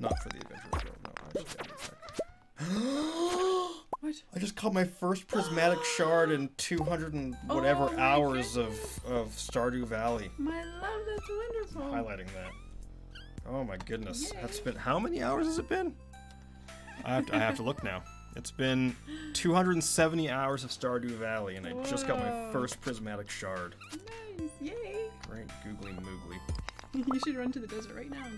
Not for the Adventurers Guild. No, I. What? I just caught my first prismatic shard in 200 and whatever Oh hours of, of Stardew Valley. My love, that's wonderful. Highlighting that. Oh my goodness. Yay. That's been how many hours has it been? I have to, I have to look now. It's been 270 hours of Stardew Valley, and I just got my first prismatic shard. Nice, yay. Great googly moogly. you should run to the desert right now